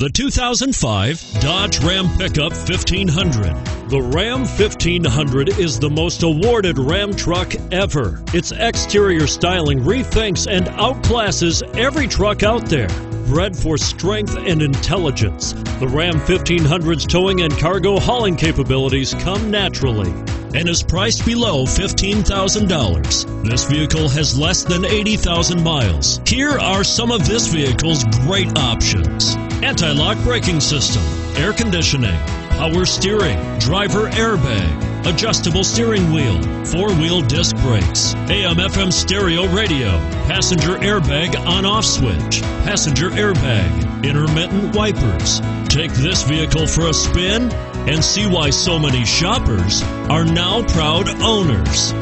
The 2005 Dodge Ram Pickup 1500. The Ram 1500 is the most awarded Ram truck ever. Its exterior styling rethinks and outclasses every truck out there. Bred for strength and intelligence, the Ram 1500's towing and cargo hauling capabilities come naturally and is priced below $15,000. This vehicle has less than 80,000 miles. Here are some of this vehicle's great options anti lock braking system, air conditioning, power steering, driver airbag, adjustable steering wheel, four wheel disc brakes, AM FM stereo radio, passenger airbag on off switch, passenger airbag, intermittent wipers. Take this vehicle for a spin and see why so many shoppers are now proud owners.